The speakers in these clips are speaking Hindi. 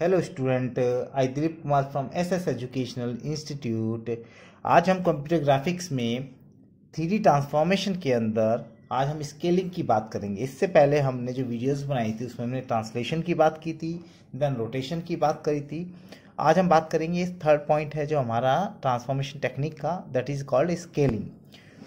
Hello student I Dilip Kumar from S S educational institute आज हम कंप्यूटर ग्राफिक्स में थ्री ट्रांसफॉर्मेशन के अंदर आज हम स्केलिंग की बात करेंगे। इससे पहले हमने जो वीडियोस बनाई थी, उसमें हमने ट्रांसलेशन की बात की थी देन रोटेशन की बात करी थी। आज हम बात करेंगे थर्ड पॉइंट है जो हमारा ट्रांसफॉर्मेशन टेक्निक का that is called scaling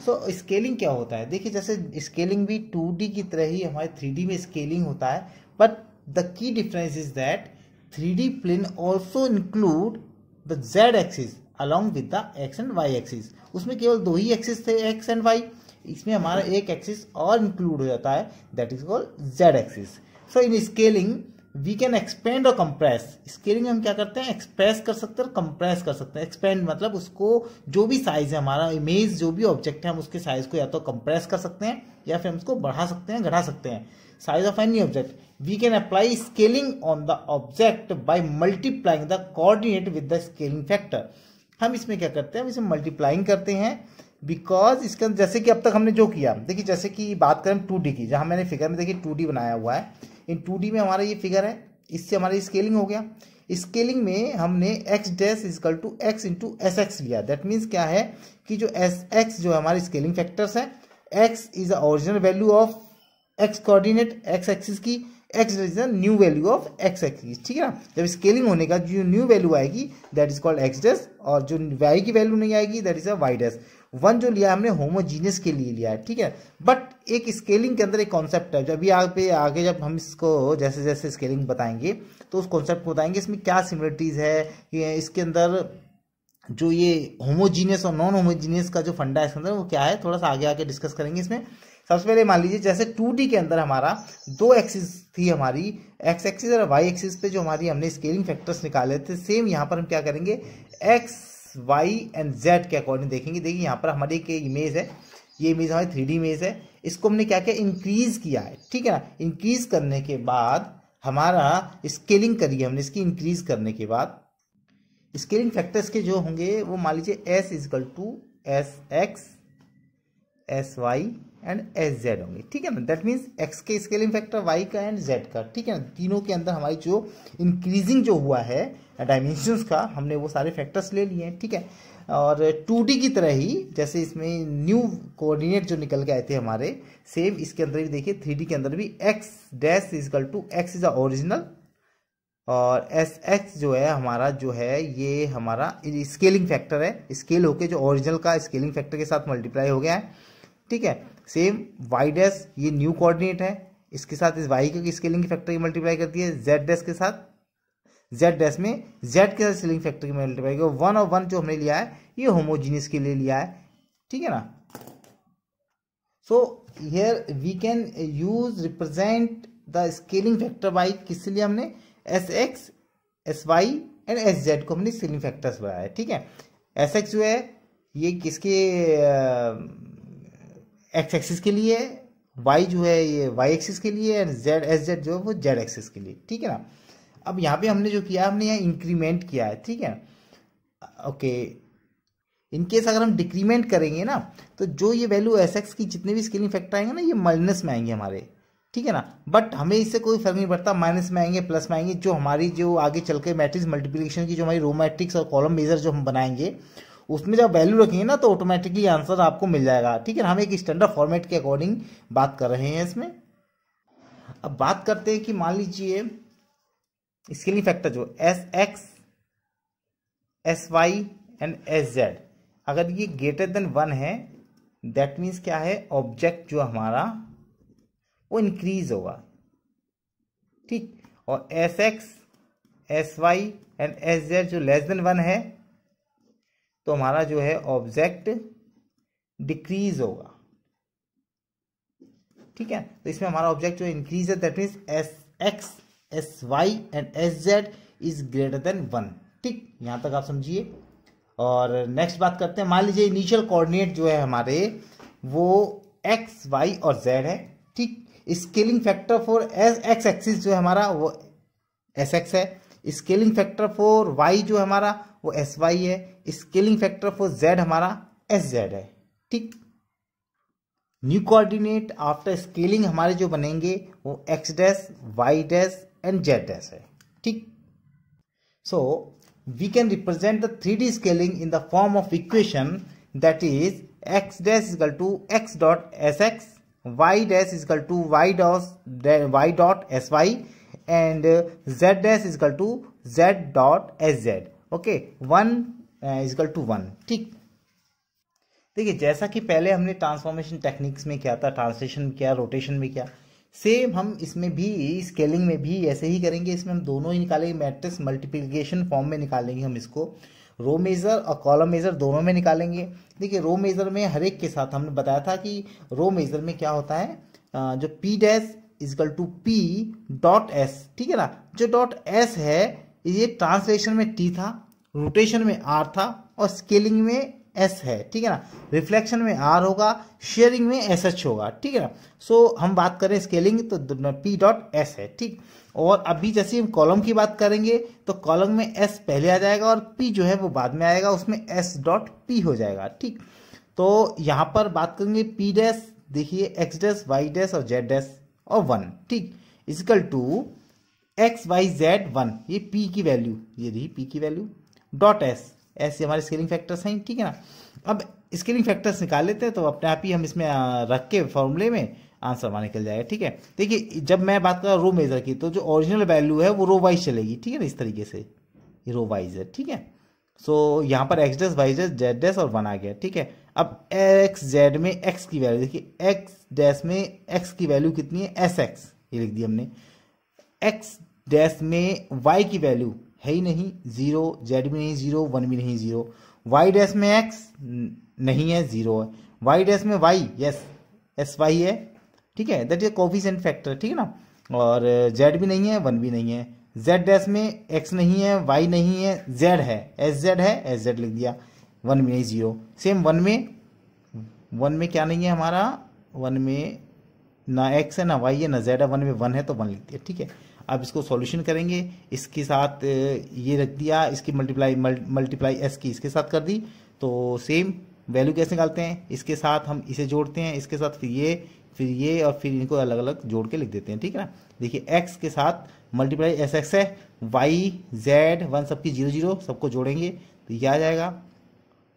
so scaling क्या होता है? देखिए, जैसे स्केलिंग भी टू की तरह ही हमारे थ्री में स्केलिंग होता है but the key difference is that 3D plane also include the z axis along with the x and y axis. उसमें केवल दो ही एक्सिस थे, x एंड y. इसमें हमारा एक एक्सिस और इंक्लूड हो जाता है that is called z axis so in scaling we can expand और कंप्रेस स्केलिंग हम क्या करते हैं? एक्सप्रेस कर सकते हैं और कंप्रेस कर सकते हैं। एक्सपेंड मतलब उसको जो भी साइज़ है, हमारा इमेज जो भी ऑब्जेक्ट है, हम उसके साइज़ को या तो कंप्रेस कर सकते हैं या फिर हम इसको बढ़ा सकते हैं, घटा सकते हैं। Size of any object we can apply scaling on the object by multiplying the coordinate with the scaling factor हम इसमें क्या करते हैं? हम इसे मल्टीप्लाइंग करते हैं बिकॉज़ इसके अंदर, जैसे कि अब तक हमने जो किया, देखिए जैसे कि बात करें टू डी की, जहाँ मैंने फिगर में देखिए टू डी बनाया हुआ है। इन टू डी में हमारा ये फिगर है, इससे हमारी स्केलिंग हो गया। स्केलिंग में हमने X dash equal to X into S X लिया। दैट मीन्स क्या है कि जो एस एक्स जो हमारे स्केलिंग फैक्टर्स है X is the original value of X coordinate X axis की X is the new value of X axis ठीक है ना? जब स्केलिंग होने का जो न्यू वैल्यू आएगी that is called X dash और जो वाई की वैल्यू नहीं आएगी that is a Y dash one जो लिया हमने होमोजीनियस के लिए लिया है, ठीक है? बट एक स्केलिंग के अंदर एक कॉन्सेप्ट है, जब यहाँ पे आगे जब हम इसको जैसे जैसे स्केलिंग बताएँगे तो उस कॉन्सेप्ट को बताएँगे, इसमें क्या सिमिलरिटीज है इसके अंदर जो ये होमोजीनियस और नॉन होमोजीनियस का जो फंडा है इसके अंदर, वो क्या है? थोड़ा सा आगे आके डिस्कस करेंगे इसमें। सबसे पहले मान लीजिए, जैसे टू के अंदर हमारा दो एक्सिस थी हमारी एक्स एक्सिस और वाई एक्सिस पे जो हमारी हमने स्केलिंग फैक्टर्स निकाले थे सेम यहाँ पर हम क्या करेंगे? एक्स वाई एंड जेड के अकॉर्डिंग देखेंगे। देखिए, यहाँ पर हमारी एक इमेज है, ये इमेज हमारी थ्री इमेज है। इसको हमने क्या किया? इंक्रीज किया है, ठीक है ना? इंक्रीज करने के बाद हमारा स्केलिंग करी है हमने, इसकी इंक्रीज करने के बाद स्केलिंग फैक्टर्स के जो होंगे, वो मान लीजिए S equal to S X S Y and S Z होंगे। ठीक है ना? दैट मीन्स एक्स के स्केलिंग फैक्टर वाई का एंड जेड का। ठीक है ना? तीनों के अंदर हमारी जो इंक्रीजिंग जो हुआ है डायमेंशंस का, हमने वो सारे फैक्टर्स ले लिए हैं। ठीक है? और टू की तरह ही, जैसे इसमें न्यू कोऑर्डिनेट जो निकल के आए थे हमारे सेम इसके अंदर भी देखिए थ्री के अंदर भी X dash equal to X is a original और एस एच जो है, हमारा जो है, ये हमारा स्केलिंग फैक्टर है। स्केल होके जो ओरिजिनल का स्केलिंग फैक्टर के साथ मल्टीप्लाई हो गया है। ठीक है? सेम वाई डैश, ये न्यू कोऑर्डिनेट है। इसके साथ इस वाई के स्केलिंग फैक्टर की मल्टीप्लाई करती है जेड डैश के साथ। जेड डैश में जेड के साथ स्केलिंग फैक्टर की मल्टीप्लाई कर वन और वन जो हमने लिया है, ये होमोजीनियस के लिए लिया है। ठीक है ना? So here we can use represent the scaling factor by किससे लिया हमने? S X S Y and S Z को हमने स्केलिंग फैक्टर्स बनाया है, ठीक है? एस एक्स जो है, ये किसके एक्स एक्सिस के लिए वाई जो है, ये वाई एक्सिस के लिए एंड जेड एस जेड जो है, वो जेड एक्सिस के लिए, ठीक है ना? अब यहाँ पे हमने जो किया, हमने यहाँ इंक्रीमेंट किया है, ठीक है? ओके इनकेस अगर हम डिक्रीमेंट करेंगे ना तो जो ये वैल्यू एस एक्स की जितने भी स्केलिंग फैक्टर आएँगे ना, ये माइनस में आएँगे हमारे। ठीक है ना? बट हमें इससे कोई फ़र्क नहीं पड़ता। माइनस में आएँगे प्लस में आएँगे। जो हमारी, जो आगे चल के मैट्रिक्स मल्टीप्लिकेशन की, जो हमारी रो मैट्रिक्स और कॉलम मेजर जो हम बनाएँगे, उसमें जब वैल्यू रखेंगे ना तो ऑटोमेटिकली आंसर आपको मिल जाएगा। ठीक है ना? हम एक स्टैंडर्ड फॉर्मेट के अकॉर्डिंग बात कर रहे हैं इसमें। अब बात करते हैं कि मान लीजिए स्केलिंग फैक्टर जो S X S Y and S Z अगर ये ग्रेटर देन वन है दैट मीन्स क्या है? ऑब्जेक्ट जो हमारा वो इंक्रीज होगा। ठीक? और S X S Y and S Z जो लेस देन वन है तो हमारा जो है ऑब्जेक्ट डिक्रीज होगा। ठीक है? तो इसमें हमारा ऑब्जेक्ट जो इंक्रीज है that means S X S Y and S Z is greater than one ठीक? यहाँ तक आप समझिए। और नेक्स्ट बात करते हैं। मान लीजिए इनिशियल कोऑर्डिनेट जो है हमारे, वो एक्स वाई और जेड है। ठीक? Scaling factor for S X axis जो है हमारा, वो एस एक्स है। स्केलिंग फैक्टर फॉर वाई जो है हमारा, वो एस वाई है। स्केलिंग फैक्टर फॉर जेड हमारा, एस जेड है। ठीक? न्यू कोऑर्डिनेट आफ्टर स्केलिंग हमारे जो बनेंगे, वो X dash Y dash and Z dash है। ठीक? So we can represent the three D scaling in the form of equation that is X dash equal to X dot S X Y dash equal to Y dot Y dot S Y and Z dash equal to Z dot S Z okay one equal to one ठीक। देखिए, जैसा कि पहले हमने ट्रांसफॉर्मेशन टेक्निक्स में किया था ट्रांसलेशन में किया रोटेशन में किया सेम हम इसमें भी स्केलिंग में भी ऐसे ही करेंगे, इसमें हम दोनों ही निकालेंगे मैट्रिक्स मल्टीप्लिकेशन फॉर्म में निकालेंगे हम इसको। रो मेज़र और कॉलम मेज़र दोनों में निकालेंगे। देखिए, रो मेज़र में हर एक के साथ हमने बताया था कि रो मेज़र में क्या होता है? जो P dash equal to P dot S ठीक है ना? जो डॉट एस है, ये ट्रांसलेशन में टी था रोटेशन में आर था और स्केलिंग में एस है ठीक है ना? रिफ्लेक्शन में आर होगा शेयरिंग में एस एच होगा ठीक है ना? सो so, हम बात करें स्केलिंग तो पी डॉट एस है ठीक? और अभी जैसे हम कॉलम की बात करेंगे तो कॉलम में एस पहले आ जाएगा और पी जो है वो बाद में आएगा उसमें एस डॉट पी हो जाएगा ठीक? तो यहाँ पर बात करेंगे पी डैश देखिए एक्स डैश वाई डैश और जेड डैश और वन ठीक? Equal to X Y Z one ये पी की वैल्यू ये रही पी की वैल्यू डॉट एस ऐसे हमारे स्केलिंग फैक्टर्स हैं, ठीक है ना? अब स्केलिंग फैक्टर्स निकाल लेते हैं तो अपने आप ही हम इसमें रख के फॉर्मूले में आंसर हमारा निकल जाएगा, ठीक है? देखिए, जब मैं बात कर रहा हूँ रो मेजर की तो जो ओरिजिनल वैल्यू है, वो रो वाइज चलेगी, ठीक है ना, इस तरीके से। रो वाइज है, ठीक है? सो यहाँ पर X dash Y dash Z dash और वन आ गया, ठीक है? अब एक्स जेड में एक्स की वैल्यू देखिए एक्स डैश में एक्स की वैल्यू कितनी है? एस एक्स ये लिख दिया हमने। एक्स डैश में वाई की वैल्यू है ही नहीं ज़ीरो जेड भी नहीं ज़ीरो वन भी नहीं ज़ीरो वाई डैश में एक्स नहीं है ज़ीरो है। वाई डैश में वाई यस एस वाई है। ठीक है दैट इज़ कोफिशिएंट फैक्टर ठीक है ना? और जेड भी नहीं है वन भी नहीं है। जेड डैश में एक्स नहीं है वाई नहीं है जेड है। एस जेड है एस जेड लिख दिया। वन में ज़ीरो सेम वन में वन में क्या नहीं है हमारा? वन में ना एक्स है, ना वाई है, ना जेड है। वन में वन है तो वन लिख दिया, ठीक है? अब इसको सॉल्यूशन करेंगे, इसके साथ ये रख दिया, इसकी मल्टीप्लाई मल्टीप्लाई एस की इसके साथ कर दी तो सेम वैल्यू कैसे निकालते हैं? इसके साथ हम इसे जोड़ते हैं, इसके साथ फिर ये फिर ये और फिर इनको अलग अलग जोड़ के लिख देते हैं, ठीक है ना? देखिए एक्स के साथ मल्टीप्लाई एस एक्स है वाई जेड वन सबकी ज़ीरो ज़ीरो सबको जोड़ेंगे तो ये आ जाएगा।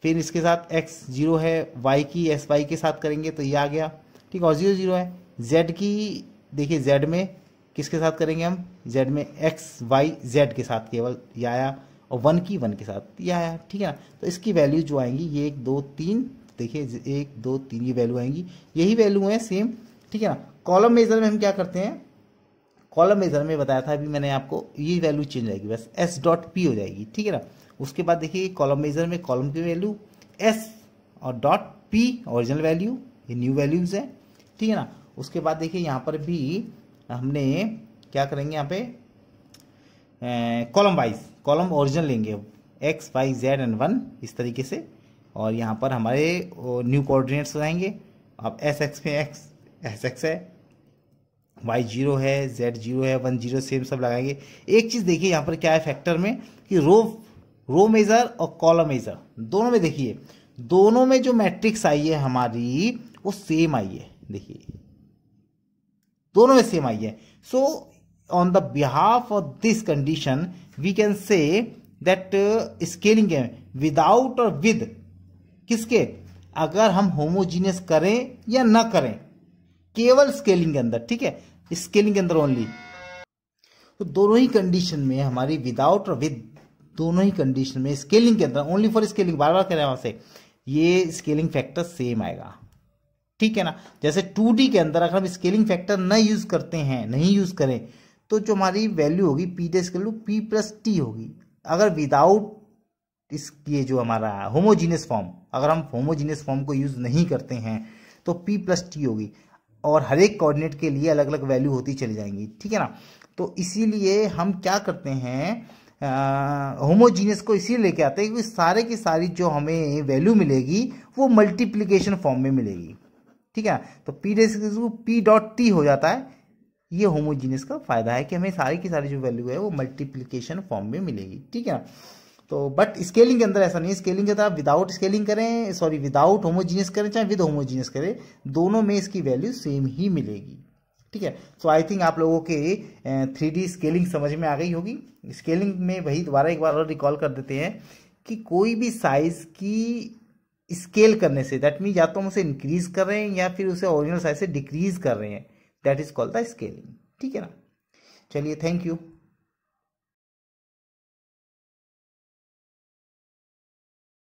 फिर इसके साथ एक्स ज़ीरो है वाई की एस वाई के साथ करेंगे तो ये आ गया, ठीक है? और ज़ीरो ज़ीरो है। जेड की, देखिए जेड में किसके साथ करेंगे हम? जेड में एक्स वाई जेड के साथ केवल ये आया और वन की वन के साथ ये आया ठीक है ना? तो इसकी वैल्यू जो आएँगी, ये एक, दो, तीन, देखिए एक, दो, तीन ये वैल्यू आएँगी। यही वैल्यू है सेम ठीक है ना? कॉलम मेजर में हम क्या करते हैं? कॉलम मेजर में बताया था, अभी मैंने आपको, ये वैल्यू चेंज आएगी, बस एस डॉट पी हो जाएगी, ठीक है ना? उसके बाद देखिए कॉलम मेजर में कॉलम की वैल्यू एस और डॉट पी ओरिजिनल वैल्यू ये न्यू वैल्यूज़ है, ठीक है ना? उसके बाद देखिए, यहाँ पर भी हमने क्या करेंगे यहाँ पे? कॉलम वाइज कॉलम ओरिजिनल लेंगे X Y Z and one इस तरीके से। और यहाँ पर हमारे न्यू कोऑर्डिनेट्स हो जाएँगे अब एस एक्स में एक्स एस एक्स है। वाई ज़ीरो है जेड ज़ीरो है वन ज़ीरो सेम सब लगाएँगे। एक चीज़ देखिए यहाँ पर क्या है फैक्टर में कि रो रो मेजर और कॉलम मेजर दोनों में देखिए। दोनों में जो मैट्रिक्स आई है हमारी, वो सेम आई है। देखिए। दोनों में सेम आई है. So on the behalf of this condition we can say that scaling है विदाउट और विद किसके? अगर हम होमोजीनियस करें या ना करें, केवल स्केलिंग के अंदर, ठीक है? स्केलिंग के अंदर ओनली तो दोनों ही कंडीशन में हमारी विदाउट और विद दोनों ही कंडीशन में स्केलिंग के अंदर ओनली फॉर स्केलिंग बार बार कह रहे हैं वहाँ से, ये स्केलिंग फैक्टर सेम आएगा. ठीक है ना? जैसे टू के अंदर अगर हम स्केलिंग फैक्टर न यूज़ करते हैं, नहीं यूज़ करें तो जो हमारी वैल्यू होगी P dash value P plus T होगी। अगर विदाउट इस, ये जो हमारा होमोजीनियस फॉर्म अगर हम होमोजीनियस फॉर्म को यूज़ नहीं करते हैं तो पी प्लस टी होगी। और हर एक कोऑर्डिनेट के लिए अलग अलग वैल्यू होती चली जाएँगी। ठीक है ना? तो इसीलिए हम क्या करते हैं होमोजीनियस को इसीलिए लेके आते हैं क्योंकि सारे की सारी जो हमें वैल्यू मिलेगी, वो मल्टीप्लीकेशन फॉर्म में मिलेगी। ठीक है? तो P dash P dot T हो जाता है। ये होमोजीनियस का फ़ायदा है कि हमें सारी की सारी जो वैल्यू है वो मल्टीप्लीकेशन फॉर्म में मिलेगी। ठीक है? तो बट स्केलिंग के अंदर ऐसा नहीं है। स्केलिंग के अंदर आप विदाउट स्केलिंग करें सॉरी विदाउट होमोजीनियस करें, चाहे विद होमोजीनियस करें, दोनों में इसकी वैल्यू सेम ही मिलेगी। ठीक है? सो आई थिंक आप लोगों के थ्री डी स्केलिंग समझ में आ गई होगी। स्केलिंग में वही दोबारा एक बार और रिकॉल कर देते हैं कि कोई भी साइज़ की स्केल करने से दैट मीन या तो हम उसे इंक्रीज कर रहे हैं या फिर उसे ओरिजिनल साइज़ से डिक्रीज कर रहे हैं। That is called the scaling ठीक है ना? चलिए थैंक यू